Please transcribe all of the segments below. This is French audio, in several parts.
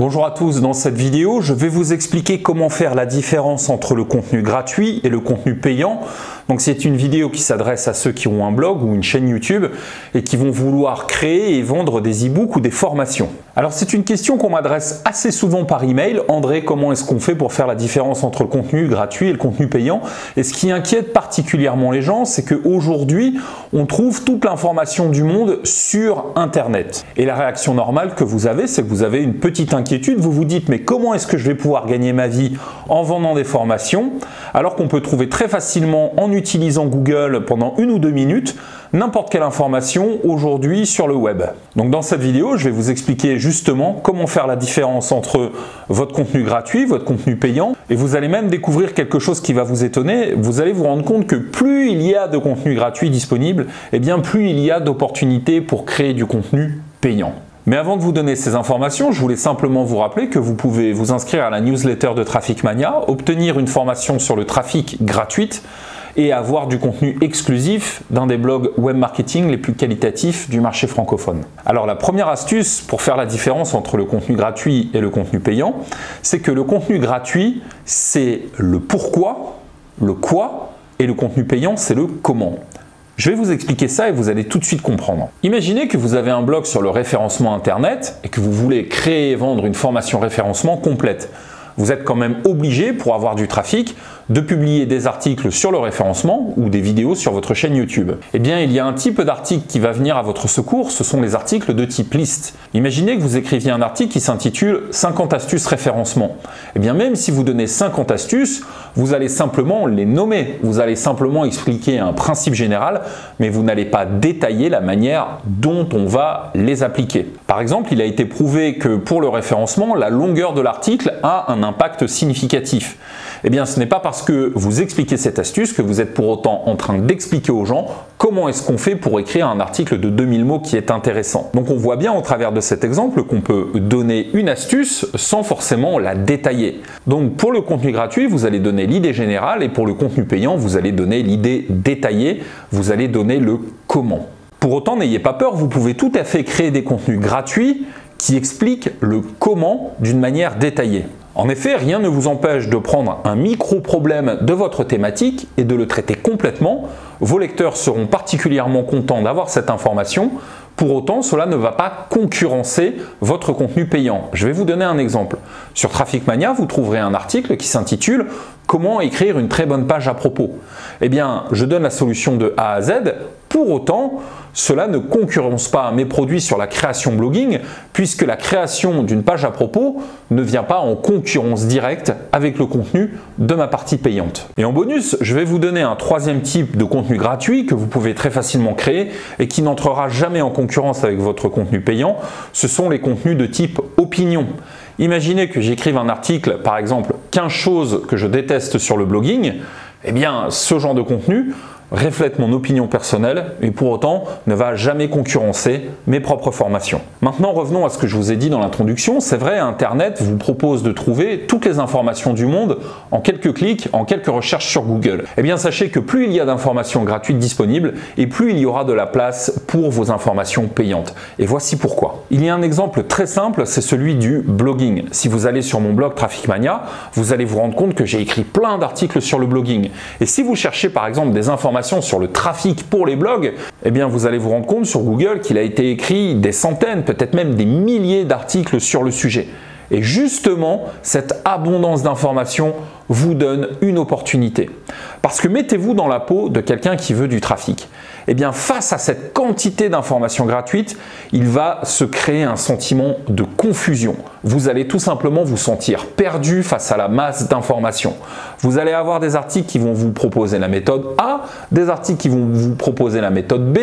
Bonjour à tous, dans cette vidéo, je vais vous expliquer comment faire la différence entre le contenu gratuit et le contenu payant. Donc c'est une vidéo qui s'adresse à ceux qui ont un blog ou une chaîne YouTube et qui vont vouloir créer et vendre des e-books ou des formations. Alors c'est une question qu'on m'adresse assez souvent par email. André, comment est-ce qu'on fait pour faire la différence entre le contenu gratuit et le contenu payant? Et ce qui inquiète particulièrement les gens, c'est qu'aujourd'hui, on trouve toute l'information du monde sur Internet. Et la réaction normale que vous avez, c'est que vous avez une petite inquiétude. Vous vous dites, mais comment est-ce que je vais pouvoir gagner ma vie en vendant des formations alors qu'on peut trouver très facilement en utilisant Google pendant une ou deux minutes n'importe quelle information aujourd'hui sur le web. Donc dans cette vidéo, je vais vous expliquer justement comment faire la différence entre votre contenu gratuit, votre contenu payant, et vous allez même découvrir quelque chose qui va vous étonner. Vous allez vous rendre compte que plus il y a de contenu gratuit disponible, et eh bien plus il y a d'opportunités pour créer du contenu payant. Mais avant de vous donner ces informations, je voulais simplement vous rappeler que vous pouvez vous inscrire à la newsletter de Traffic Mania, obtenir une formation sur le trafic gratuite et avoir du contenu exclusif d'un des blogs web marketing les plus qualitatifs du marché francophone. Alors la première astuce pour faire la différence entre le contenu gratuit et le contenu payant, c'est que le contenu gratuit, c'est le pourquoi, le quoi, et le contenu payant, c'est le comment. Je vais vous expliquer ça et vous allez tout de suite comprendre. Imaginez que vous avez un blog sur le référencement Internet et que vous voulez créer et vendre une formation référencement complète. Vous êtes quand même obligé, pour avoir du trafic, de publier des articles sur le référencement ou des vidéos sur votre chaîne YouTube. Eh bien, il y a un type d'article qui va venir à votre secours, ce sont les articles de type liste. Imaginez que vous écriviez un article qui s'intitule 50 astuces référencement. Eh bien, même si vous donnez 50 astuces, vous allez simplement les nommer. Vous allez simplement expliquer un principe général, mais vous n'allez pas détailler la manière dont on va les appliquer. Par exemple, il a été prouvé que pour le référencement, la longueur de l'article a un impact significatif. Eh bien, ce n'est pas parce que vous expliquez cette astuce que vous êtes pour autant en train d'expliquer aux gens comment est-ce qu'on fait pour écrire un article de 2000 mots qui est intéressant? Donc on voit bien au travers de cet exemple qu'on peut donner une astuce sans forcément la détailler. Donc pour le contenu gratuit, vous allez donner l'idée générale et pour le contenu payant, vous allez donner l'idée détaillée, vous allez donner le comment. Pour autant, n'ayez pas peur, vous pouvez tout à fait créer des contenus gratuits qui expliquent le comment d'une manière détaillée. En effet, rien ne vous empêche de prendre un micro-problème de votre thématique et de le traiter complètement. Vos lecteurs seront particulièrement contents d'avoir cette information. Pour autant, cela ne va pas concurrencer votre contenu payant. Je vais vous donner un exemple. Sur Traffic Mania, vous trouverez un article qui s'intitule Comment écrire une très bonne page à propos Eh bien, je donne la solution de A à Z. Pour autant, cela ne concurrence pas mes produits sur la création blogging, puisque la création d'une page à propos ne vient pas en concurrence directe avec le contenu de ma partie payante. Et en bonus, je vais vous donner un troisième type de contenu gratuit que vous pouvez très facilement créer et qui n'entrera jamais en concurrence avec votre contenu payant. Ce sont les contenus de type opinion. Imaginez que j'écrive un article, par exemple 15 choses que je déteste sur le blogging. Eh bien, ce genre de contenu, reflète mon opinion personnelle et pour autant ne va jamais concurrencer mes propres formations. Maintenant revenons à ce que je vous ai dit dans l'introduction. C'est vrai, Internet vous propose de trouver toutes les informations du monde en quelques clics, en quelques recherches sur Google. Eh bien sachez que plus il y a d'informations gratuites disponibles et plus il y aura de la place pour vos informations payantes. Et voici pourquoi. Il y a un exemple très simple, c'est celui du blogging. Si vous allez sur mon blog Traffic Mania, vous allez vous rendre compte que j'ai écrit plein d'articles sur le blogging. Et si vous cherchez par exemple des informations sur le trafic pour les blogs, eh bien vous allez vous rendre compte sur Google qu'il a été écrit des centaines, peut-être même des milliers d'articles sur le sujet. Et justement, cette abondance d'informations vous donne une opportunité. Parce que mettez-vous dans la peau de quelqu'un qui veut du trafic. Eh bien, face à cette quantité d'informations gratuites, il va se créer un sentiment de confusion. Vous allez tout simplement vous sentir perdu face à la masse d'informations. Vous allez avoir des articles qui vont vous proposer la méthode A, des articles qui vont vous proposer la méthode B,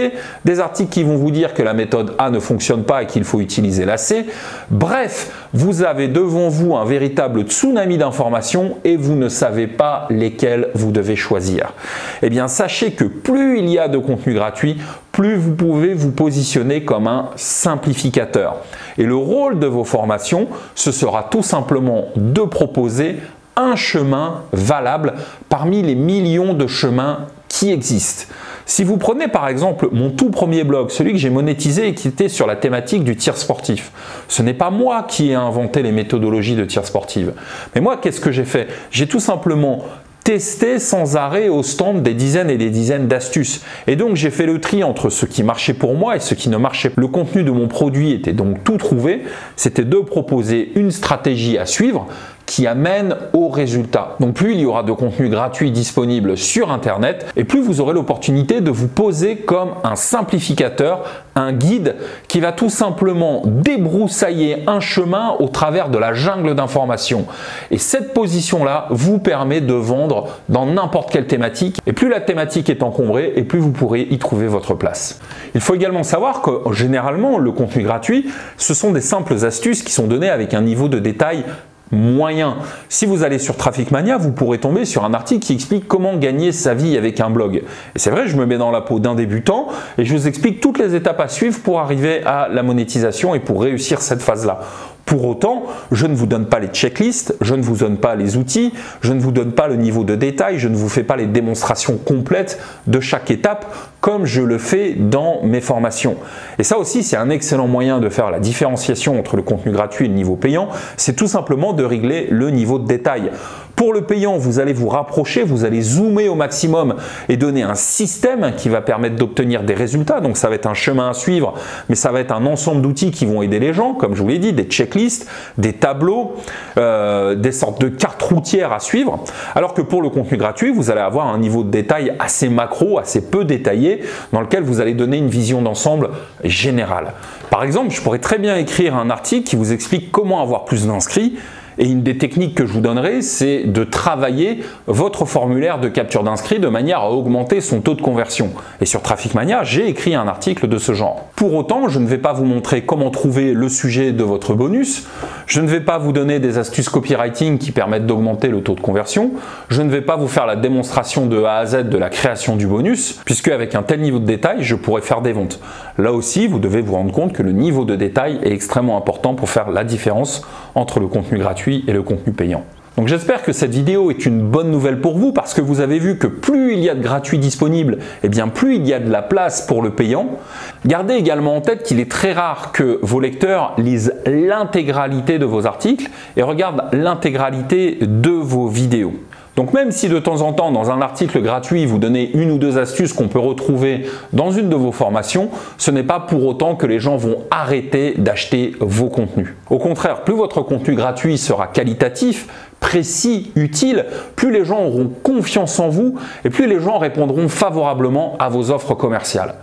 des articles qui vont vous dire que la méthode A ne fonctionne pas et qu'il faut utiliser la C. Bref, vous avez devant vous un véritable tsunami d'informations et vous ne savez pas lesquelles vous devez choisir. Eh bien, sachez que plus il y a de contenu gratuit, plus vous pouvez vous positionner comme un simplificateur. Et le rôle de vos formations, ce sera tout simplement de proposer un chemin valable parmi les millions de chemins qui existent. Si vous prenez par exemple mon tout premier blog, celui que j'ai monétisé et qui était sur la thématique du tir sportif, ce n'est pas moi qui ai inventé les méthodologies de tir sportive. Mais moi, qu'est-ce que j'ai fait? J'ai tout simplement testé sans arrêt au stand des dizaines et des dizaines d'astuces. Et donc j'ai fait le tri entre ce qui marchait pour moi et ce qui ne marchait pas. Le contenu de mon produit était donc tout trouvé. C'était de proposer une stratégie à suivre qui amène au résultat. Donc plus il y aura de contenu gratuit disponible sur Internet et plus vous aurez l'opportunité de vous poser comme un simplificateur, un guide qui va tout simplement débroussailler un chemin au travers de la jungle d'informations. Et cette position-là vous permet de vendre dans n'importe quelle thématique. Et plus la thématique est encombrée, et plus vous pourrez y trouver votre place. Il faut également savoir que généralement, le contenu gratuit, ce sont des simples astuces qui sont données avec un niveau de détail moyen. Si vous allez sur Traffic Mania, vous pourrez tomber sur un article qui explique comment gagner sa vie avec un blog. Et c'est vrai, je me mets dans la peau d'un débutant et je vous explique toutes les étapes à suivre pour arriver à la monétisation et pour réussir cette phase-là. Pour autant, je ne vous donne pas les checklists, je ne vous donne pas les outils, je ne vous donne pas le niveau de détail, je ne vous fais pas les démonstrations complètes de chaque étape comme je le fais dans mes formations. Et ça aussi, c'est un excellent moyen de faire la différenciation entre le contenu gratuit et le niveau payant, c'est tout simplement de régler le niveau de détail. Pour le payant, vous allez vous rapprocher, vous allez zoomer au maximum et donner un système qui va permettre d'obtenir des résultats. Donc ça va être un chemin à suivre, mais ça va être un ensemble d'outils qui vont aider les gens, comme je vous l'ai dit, des checklists, des tableaux, euh, des sortes de cartes routières à suivre. Alors que pour le contenu gratuit, vous allez avoir un niveau de détail assez macro, assez peu détaillé, dans lequel vous allez donner une vision d'ensemble générale. Par exemple, je pourrais très bien écrire un article qui vous explique comment avoir plus d'inscrits et une des techniques que je vous donnerai, c'est de travailler votre formulaire de capture d'inscrits de manière à augmenter son taux de conversion. Et sur Traffic Mania, j'ai écrit un article de ce genre. Pour autant, je ne vais pas vous montrer comment trouver le sujet de votre bonus, je ne vais pas vous donner des astuces copywriting qui permettent d'augmenter le taux de conversion, je ne vais pas vous faire la démonstration de A à Z de la création du bonus, puisque avec un tel niveau de détail, je pourrais faire des ventes. Là aussi, vous devez vous rendre compte que le niveau de détail est extrêmement important pour faire la différence entre le contenu gratuit et le contenu payant. Donc j'espère que cette vidéo est une bonne nouvelle pour vous parce que vous avez vu que plus il y a de gratuit disponible, et eh bien plus il y a de la place pour le payant. Gardez également en tête qu'il est très rare que vos lecteurs lisent l'intégralité de vos articles et regardent l'intégralité de vos vidéos. Donc même si de temps en temps dans un article gratuit vous donnez une ou deux astuces qu'on peut retrouver dans une de vos formations, ce n'est pas pour autant que les gens vont arrêter d'acheter vos contenus. Au contraire, plus votre contenu gratuit sera qualitatif, précis, utile, plus les gens auront confiance en vous et plus les gens répondront favorablement à vos offres commerciales.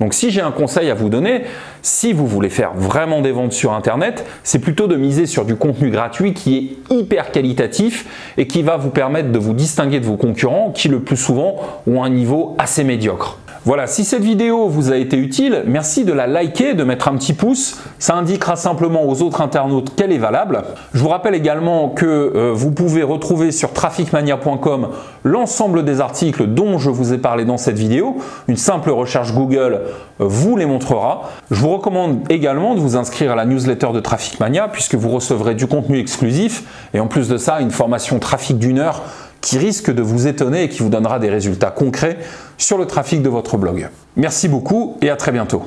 Donc si j'ai un conseil à vous donner, si vous voulez faire vraiment des ventes sur Internet, c'est plutôt de miser sur du contenu gratuit qui est hyper qualitatif et qui va vous permettre de vous distinguer de vos concurrents qui le plus souvent ont un niveau assez médiocre. Voilà, si cette vidéo vous a été utile, merci de la liker, de mettre un petit pouce. Ça indiquera simplement aux autres internautes qu'elle est valable. Je vous rappelle également que euh, vous pouvez retrouver sur trafficmania.com l'ensemble des articles dont je vous ai parlé dans cette vidéo. Une simple recherche Google vous les montrera. Je vous recommande également de vous inscrire à la newsletter de Traffic Mania puisque vous recevrez du contenu exclusif et en plus de ça, une formation trafic d'une heure qui risque de vous étonner et qui vous donnera des résultats concrets sur le trafic de votre blog. Merci beaucoup et à très bientôt.